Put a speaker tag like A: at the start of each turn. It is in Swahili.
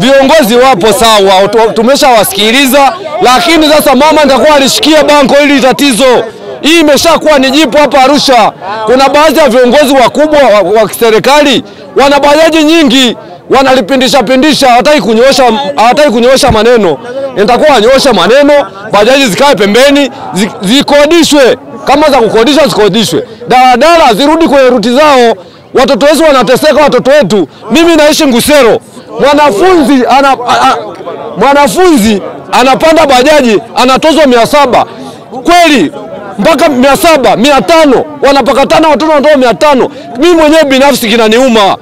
A: viongozi wapo sawa, tumesha tumeshawasikiliza, lakini sasa mama nitakuwa alishikia banko hili tatizo. Hii imeshakuwa ni jipo hapa Arusha. Kuna baadhi ya viongozi wakubwa wa, kiserikali serikali wana bajaji nyingi wanalipindisha pindisha, hawataki kunyoosha, hawataki kunyoosha maneno. Nitakuwa wanyoosha maneno, bajaji zikae pembeni, zikodishwe kama za kukodishwa zikodishwe, daladala zirudi kwenye ruti zao. Watoto wetu wanateseka, watoto wetu. Mimi naishi Ngusero, mwanafunzi ana, a, a, mwanafunzi anapanda bajaji anatozwa mia saba kweli mpaka mia saba mia tano wanapakatana watoto wanatoa mia tano Mimi mwenyewe binafsi kinaniuma.